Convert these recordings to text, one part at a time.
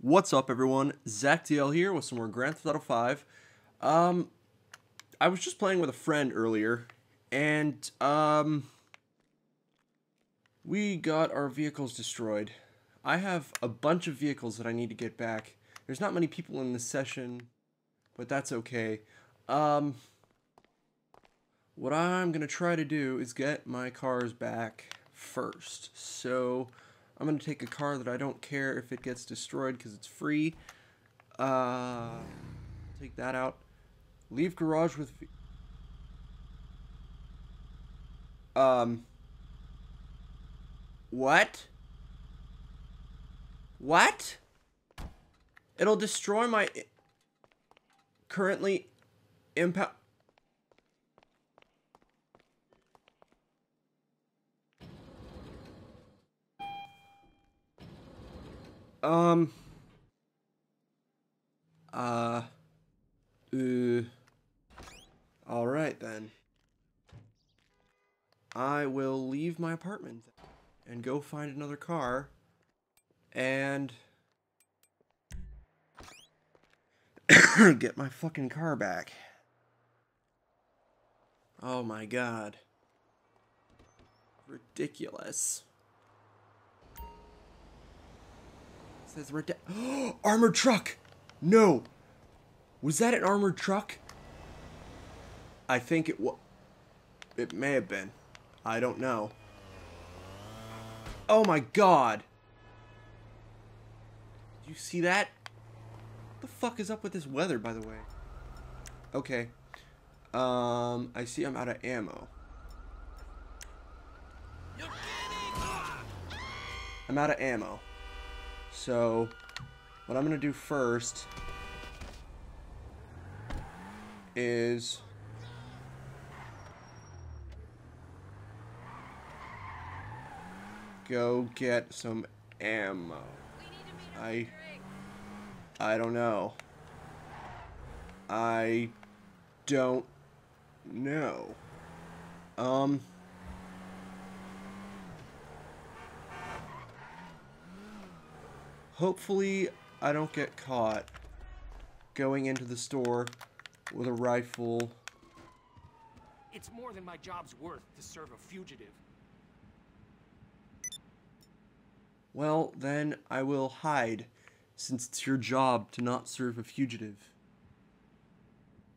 What's up, everyone? Zack DL here with some more Grand Theft Auto 5. Um, I was just playing with a friend earlier, and, um, we got our vehicles destroyed. I have a bunch of vehicles that I need to get back. There's not many people in this session, but that's okay. Um, what I'm going to try to do is get my cars back first. So, I'm going to take a car that I don't care if it gets destroyed because it's free. Uh, take that out. Leave garage with... Um... What? What? It'll destroy my... Currently... Impact... Um. Uh. Uh. Alright then. I will leave my apartment and go find another car and get my fucking car back. Oh my god. Ridiculous. Says down. armored truck! No! Was that an armored truck? I think it was. It may have been. I don't know. Oh my god! you see that? What the fuck is up with this weather, by the way? Okay. Um, I see I'm out of ammo. I'm out of ammo. So, what I'm going to do first is go get some ammo. I I don't know. I don't know. Um Hopefully, I don't get caught going into the store with a rifle. It's more than my job's worth to serve a fugitive. Well, then I will hide, since it's your job to not serve a fugitive.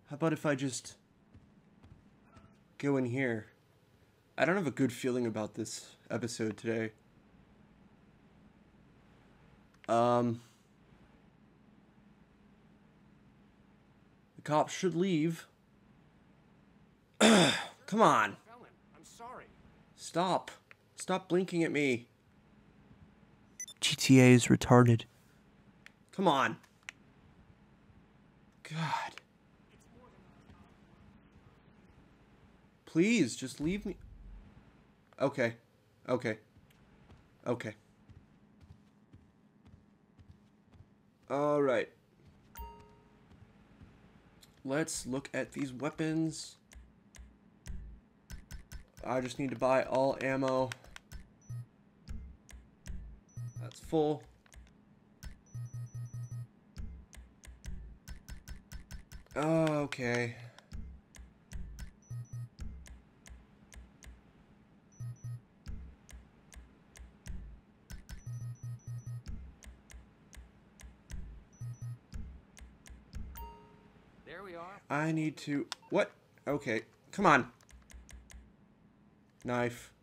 How about if I just go in here? I don't have a good feeling about this episode today. Um, the cops should leave. Come on. Stop. Stop blinking at me. GTA is retarded. Come on. God. Please, just leave me. Okay. Okay. Okay. Alright. Let's look at these weapons. I just need to buy all ammo. That's full. Okay. I need to... What? Okay. Come on. Knife.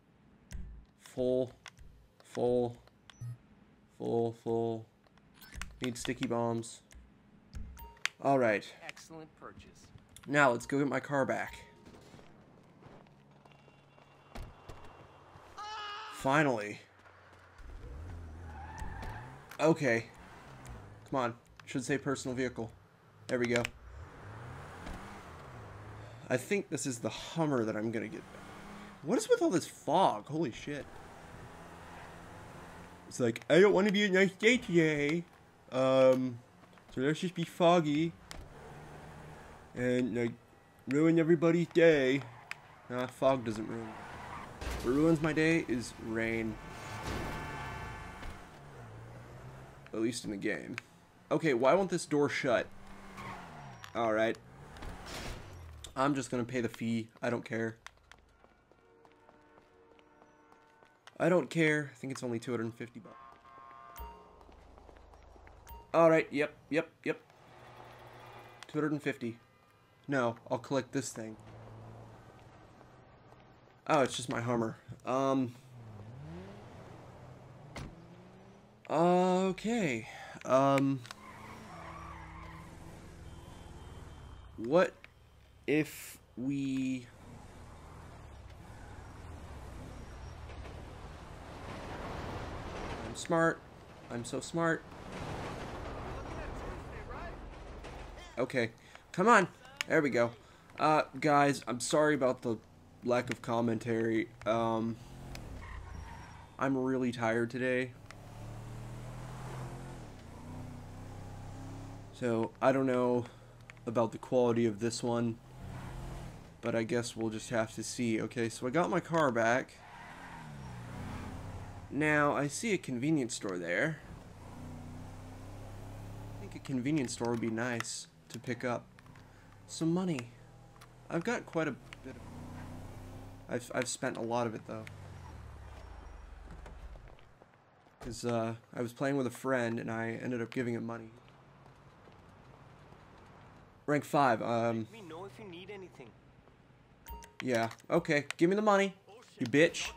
Full. Full. Full, full. Need sticky bombs. Alright. Excellent purchase. Now, let's go get my car back. Finally. Okay. Come on. Should say personal vehicle. There we go. I think this is the Hummer that I'm gonna get. What is with all this fog? Holy shit. It's like, I don't want to be a nice day today. Um, so let's just be foggy. And, like, ruin everybody's day. Nah, fog doesn't ruin. What ruins my day is rain. At least in the game. Okay, why won't this door shut? Alright. I'm just gonna pay the fee. I don't care. I don't care. I think it's only 250 bucks. Alright, yep, yep, yep. 250. No, I'll collect this thing. Oh, it's just my Hummer. Um. Okay. Um. What if we... I'm smart. I'm so smart. Okay. Come on. There we go. Uh, guys, I'm sorry about the lack of commentary. Um, I'm really tired today. So, I don't know about the quality of this one. But I guess we'll just have to see. Okay, so I got my car back. Now, I see a convenience store there. I think a convenience store would be nice to pick up some money. I've got quite a bit of... I've, I've spent a lot of it, though. Because uh, I was playing with a friend, and I ended up giving him money. Rank 5, um... Let me know if you need anything. Yeah, okay. Give me the money, Oh, you bitch.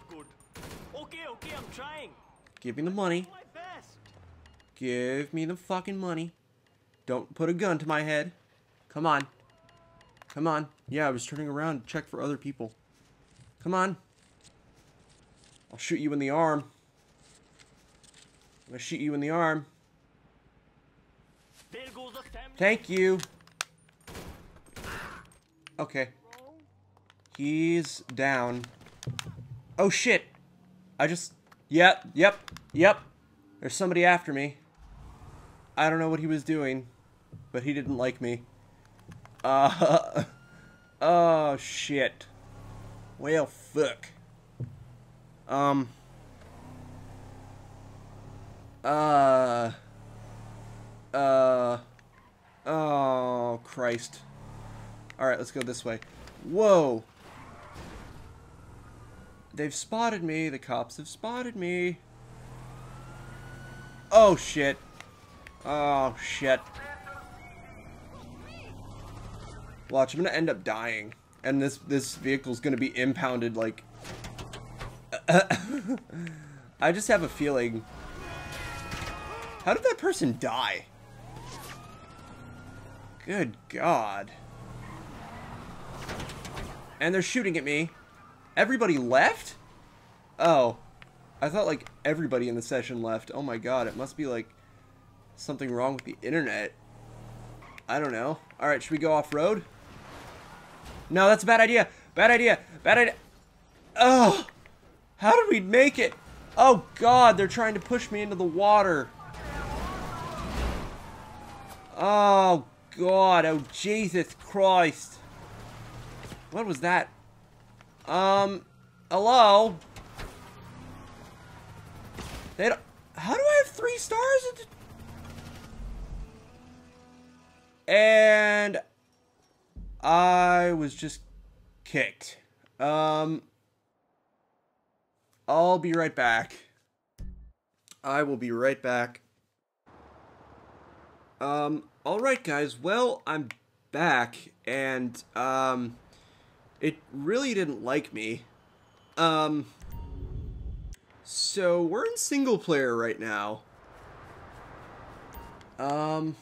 Okay, okay, I'm trying. Give me the money. Do my best. Give me the fucking money. Don't put a gun to my head. Come on. Come on. Yeah, I was turning around to check for other people. Come on. I'll shoot you in the arm. I'm gonna shoot you in the arm. There goes the. Thank you. Okay. He's down. Oh shit. I just... Yep, yep, yep. There's somebody after me. I don't know what he was doing, but he didn't like me. Uh... Oh, shit. Well, fuck. Um... Uh... Uh... Oh, Christ. Alright, let's go this way. Whoa! They've spotted me. The cops have spotted me. Oh, shit. Oh, shit. Watch, I'm gonna end up dying. And this, this vehicle's gonna be impounded, like... I just have a feeling... How did that person die? Good God. And they're shooting at me. Everybody left? Oh. I thought, like, everybody in the session left. Oh my god, it must be, like, something wrong with the internet. I don't know. Alright, should we go off-road? No, that's a bad idea. Bad idea. Bad idea. Oh! How did we make it? Oh god, they're trying to push me into the water. Oh god, oh Jesus Christ. What was that? Um, hello? They don't, how do I have three stars? And I was just kicked. Um, I'll be right back. I will be right back. Um, alright guys, well, I'm back, and, um, it really didn't like me. Um, so we're in single player right now. Um,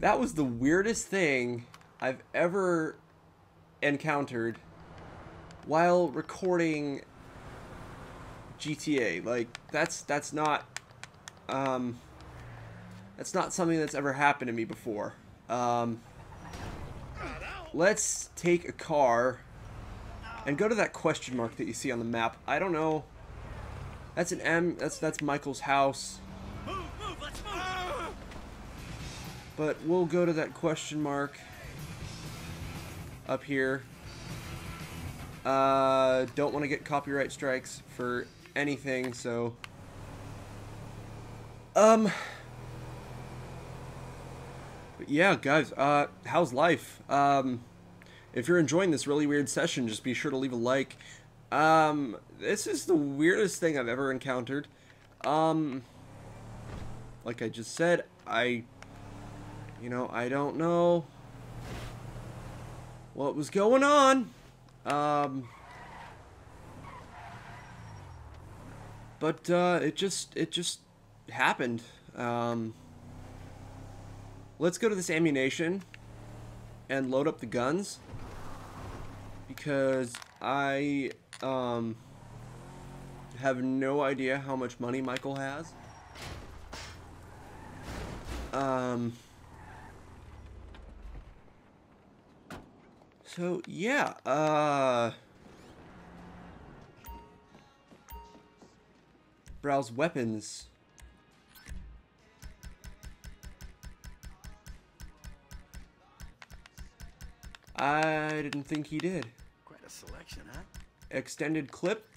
that was the weirdest thing I've ever encountered while recording GTA. Like that's that's not um that's not something that's ever happened to me before. Um let's take a car and go to that question mark that you see on the map. I don't know. That's an M. That's that's Michael's house. Move, move, let's move. But we'll go to that question mark up here. Uh, don't want to get copyright strikes for anything, so Um. But yeah, guys. Uh, how's life? Um, if you're enjoying this really weird session, just be sure to leave a like. Um, this is the weirdest thing I've ever encountered. Um, like I just said, I, you know, I don't know what was going on. Um, but uh, it just it just happened. Um, let's go to this ammunition and load up the guns because I um, have no idea how much money Michael has. Um, so yeah, uh, browse weapons. I didn't think he did. Quite a selection, huh? Extended clip,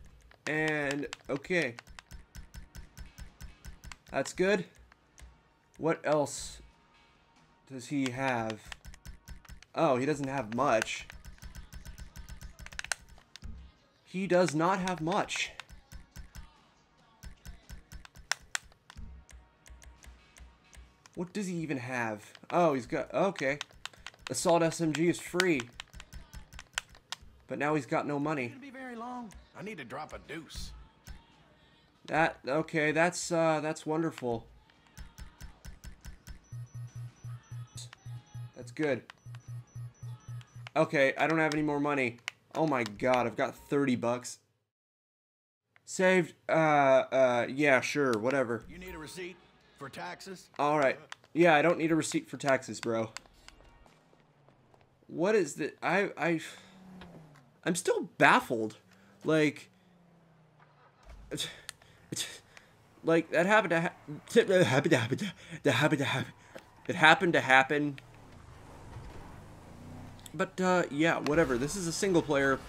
and okay. That's good. What else does he have? Oh, he doesn't have much. He does not have much. What does he even have? Oh, he's got... Okay. Assault SMG is free. But now he's got no money. Be very long. I need to drop a deuce. That... Okay, that's, uh, that's wonderful. That's good. Okay, I don't have any more money. Oh my god, I've got 30 bucks. Saved, uh, uh, yeah, sure, whatever. You need a receipt for taxes? Alright. Yeah, I don't need a receipt for taxes, bro. What is the... I, I... I'm still baffled. Like... Like, that happened to ha- that happened to happen. That happened to happen. It happened to happen. But, uh, yeah, whatever. This is a single player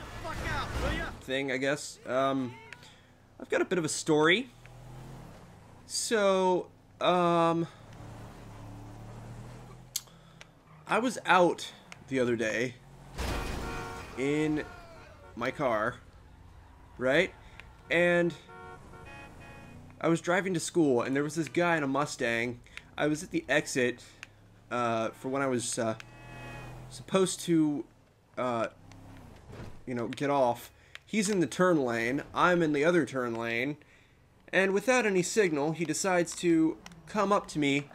thing, I guess. Um, I've got a bit of a story. So, um... I was out the other day in my car, right? And I was driving to school, and there was this guy in a Mustang. I was at the exit uh, for when I was uh, supposed to, uh, you know, get off. He's in the turn lane. I'm in the other turn lane. And without any signal, he decides to come up to me,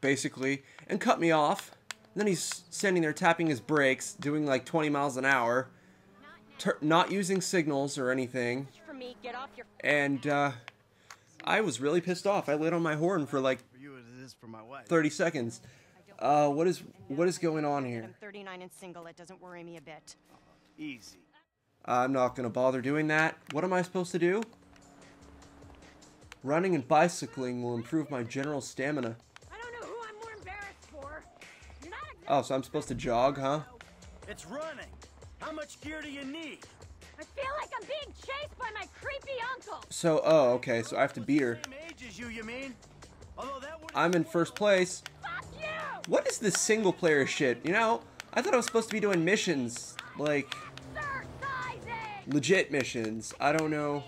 basically, and cut me off. And then he's standing there tapping his brakes, doing like 20 miles an hour, tur- not using signals or anything. For me, get off your And uh, I was really pissed off. I lit on my horn for like For you, it is for my wife. 30 seconds. Uh, what is what is going on here? I'm 39 and single. It doesn't worry me a bit. Easy. I'm not gonna bother doing that. What am I supposed to do? Running and bicycling will improve my general stamina. Oh, so I'm supposed to jog, huh? It's running. How much gear do you need? I feel like I'm being chased by my creepy uncle. So, oh, okay, so I have to beat her. Age as you, you mean? Although that would I'm in first place. Fuck you! What is this single player shit? You know, I thought I was supposed to be doing missions. Like, legit missions. I don't know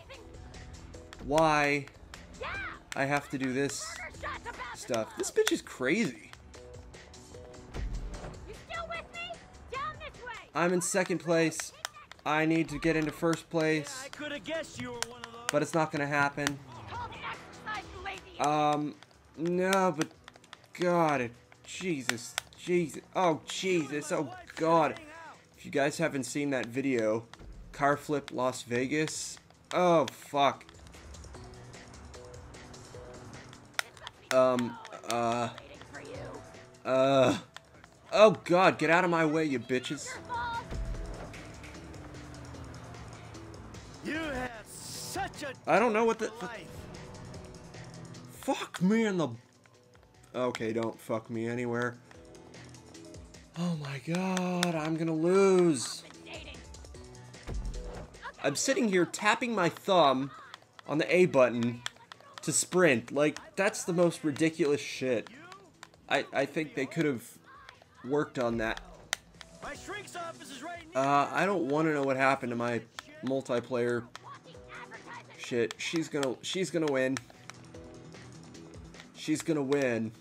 why I have to do this Murder shots about to stuff. This bitch is crazy. I'm in second place. I need to get into first place, I could have guessed you were one of those. but it's not gonna happen. Called exercise, you lazy Um, no, but God, it, Jesus, Jesus, oh Jesus, oh God. If you guys haven't seen that video, car flip Las Vegas, oh fuck. Um, uh, waiting for you. uh, oh God, get out of my way, you bitches. Such a I don't know what the, life. fuck me in the, okay, don't fuck me anywhere. Oh my God, I'm gonna lose. I'm sitting here tapping my thumb on the A button, to sprint. Like, that's the most ridiculous shit. I, I think they could have worked on that. My shrink's office is right near. Uh, I don't want to know what happened to my multiplayer shit. She's gonna, she's gonna win. She's gonna win.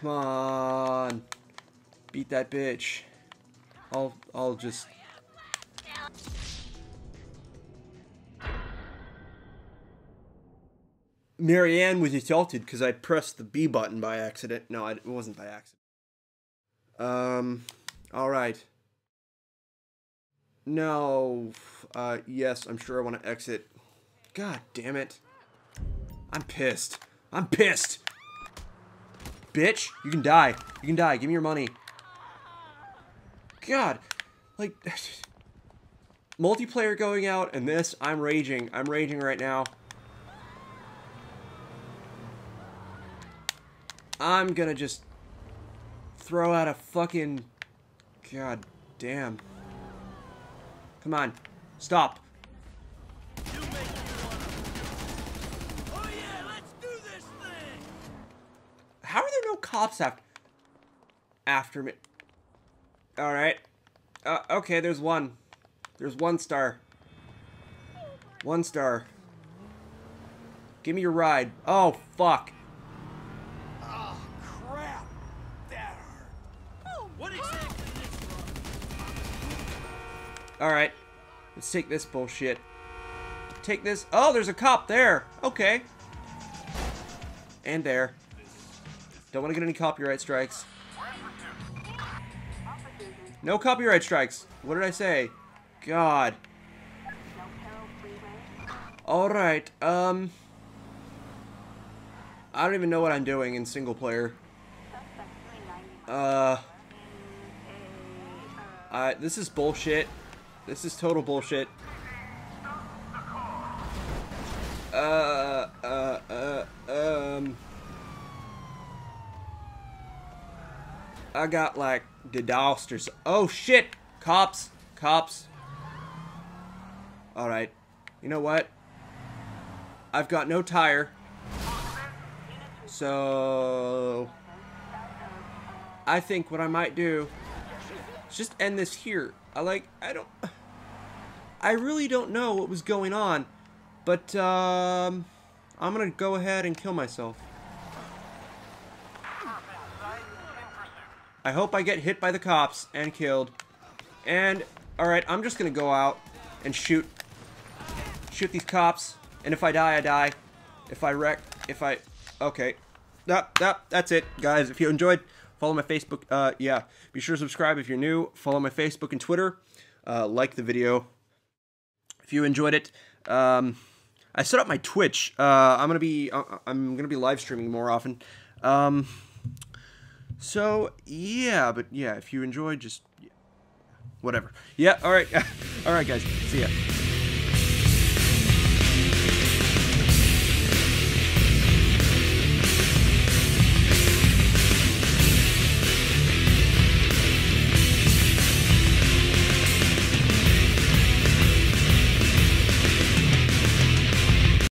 Come on. Beat that bitch. I'll, I'll just... Marianne was assaulted because I pressed the B button by accident. No, it wasn't by accident. Um, alright. No. Uh, yes, I'm sure I want to exit. God damn it. I'm pissed. I'm pissed! Bitch, you can die. You can die. Give me your money. God. Like, multiplayer going out and this, I'm raging. I'm raging right now. I'm gonna just throw out a fucking... God damn. Come on. Stop. Oh yeah. How are there no cops after... After me? Alright. Uh, okay, there's one. There's one star. One star. Give me your ride. Oh, fuck. Oh crap! That hurt. What exactly is wrong? Alright. Let's take this bullshit. Take this. Oh, there's a cop there. Okay. And there. Don't want to get any copyright strikes. No copyright strikes. What did I say? God. Alright, um... I don't even know what I'm doing in single player. Uh... Uh, this is bullshit. This is total bullshit. Uh, uh, uh, um... I got like the so. Oh shit! Cops! Cops! Alright. You know what? I've got no tire. So... I think what I might do is just end this here. I like, I don't... I really don't know what was going on. But, um... I'm gonna go ahead and kill myself. I hope I get hit by the cops and killed. And, alright, I'm just gonna go out and shoot. Shoot these cops. And if I die, I die. If I wreck, if I... Okay. That, that, that's it, guys. If you enjoyed, follow my Facebook. Uh, yeah. Be sure to subscribe if you're new. Follow my Facebook and Twitter. Uh, like the video. If you enjoyed it, um, I set up my Twitch. Uh, I'm gonna be uh, I'm gonna be live streaming more often. Um, so yeah, but yeah, if you enjoyed, just whatever. Yeah, all right, all right, guys. See ya.